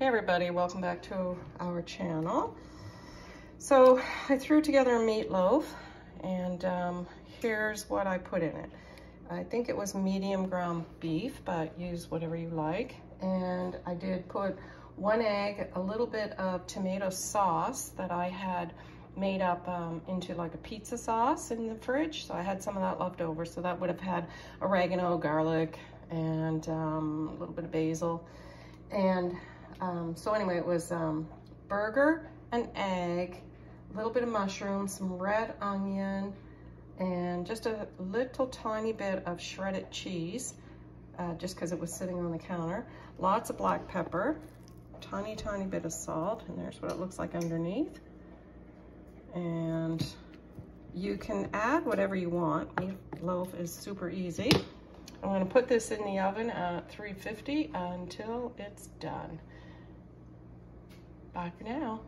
Hey everybody, welcome back to our channel. So I threw together a meatloaf and um, here's what I put in it. I think it was medium ground beef, but use whatever you like. And I did put one egg, a little bit of tomato sauce that I had made up um, into like a pizza sauce in the fridge. So I had some of that left over. So that would have had oregano, garlic, and um, a little bit of basil. And um, so anyway, it was um, burger, an egg, a little bit of mushroom, some red onion, and just a little tiny bit of shredded cheese, uh, just because it was sitting on the counter. Lots of black pepper, tiny, tiny bit of salt, and there's what it looks like underneath. And you can add whatever you want. Meatloaf is super easy. I'm gonna put this in the oven at 350 until it's done. Bye for now.